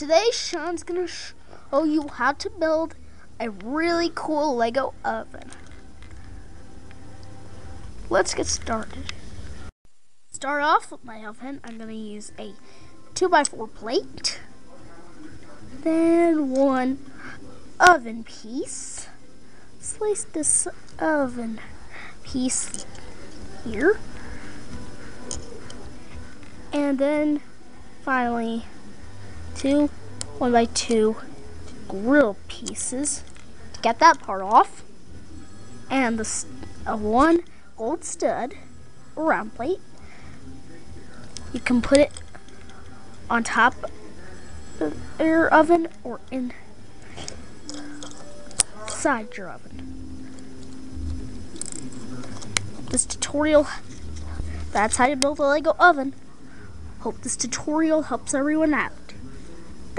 today Shawn's gonna show you how to build a really cool Lego oven. Let's get started. Start off with my oven. I'm gonna use a 2x4 plate, then one oven piece. Slice this oven piece here. And then finally two one by two grill pieces to get that part off. And the uh, one gold stud round plate. You can put it on top of your oven or inside your oven. This tutorial, that's how you build a Lego oven. Hope this tutorial helps everyone out.